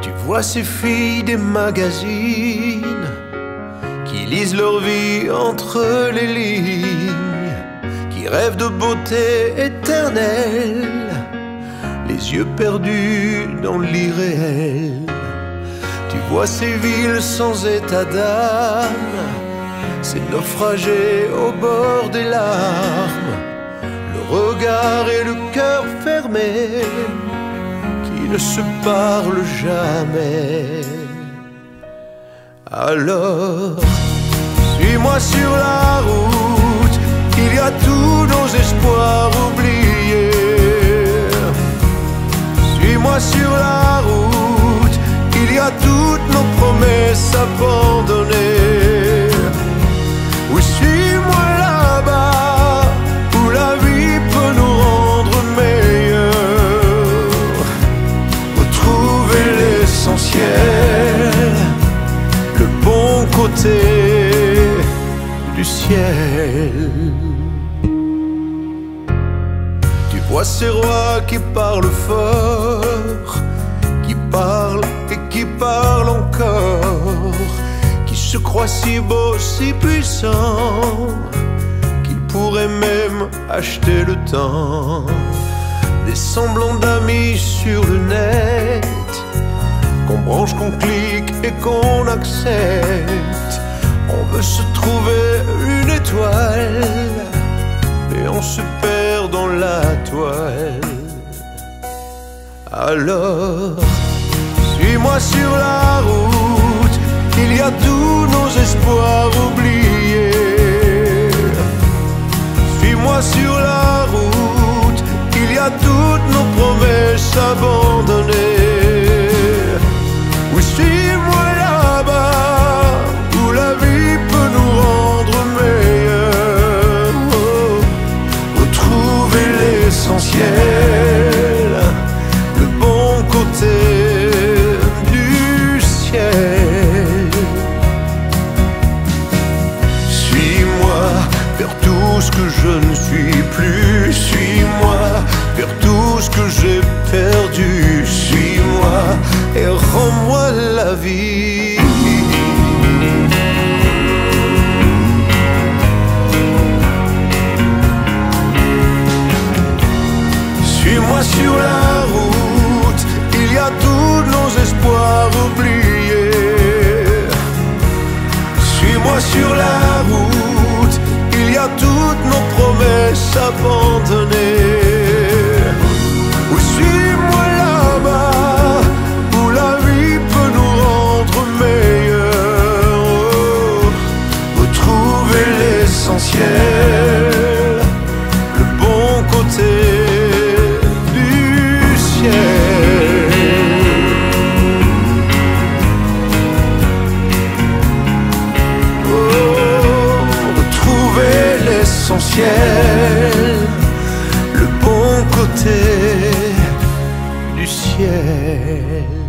Tu vois ces filles des magazines qui lisent leur vie entre les lignes, qui rêvent de beauté éternelle, les yeux perdus dans l'irréel. Tu vois ces villes sans état d'âme, ces naufragés au bord des larmes, le regard et le cœur fermé ne se parlent jamais. Alors, suis-moi sur la route, il y a tous nos espoirs oubliés. Du ciel. Tu vois ces rois qui parlent fort, qui parlent et qui parlent encore, qui se croient si beaux, si puissants, qu'ils pourraient même acheter le temps. Des semblants d'amis sur le net, qu'on branche, qu'on clique et qu'on accepte. Se trouver une étoile, et on se perd dans la toile. Alors, suis-moi sur la route, il y a tous nos espoirs oubliés. Suis-moi sur la route, il y a toutes nos promesses abandonnées. Sur la route, il y a tous nos espoirs oubliés. Suis-moi sur la route, il y a toutes nos promesses abandonnées. Oui, suis-moi là-bas, où la vie peut nous rendre meilleurs. Retrouver l'essentiel, le bon côté du ciel.